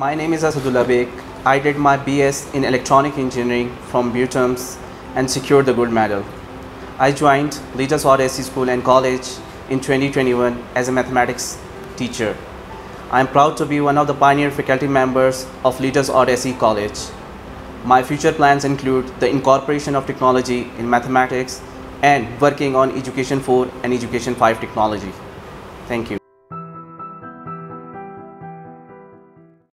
My name is Asadullah Baig. I did my BS in Electronic Engineering from BUITEMS and secured the gold medal. I joined Leaders Odyssey School and College in 2021 as a mathematics teacher. I am proud to be one of the pioneer faculty members of Leaders Odyssey College. My future plans include the incorporation of technology in mathematics and working on Education 4 and Education 5 technology. Thank you.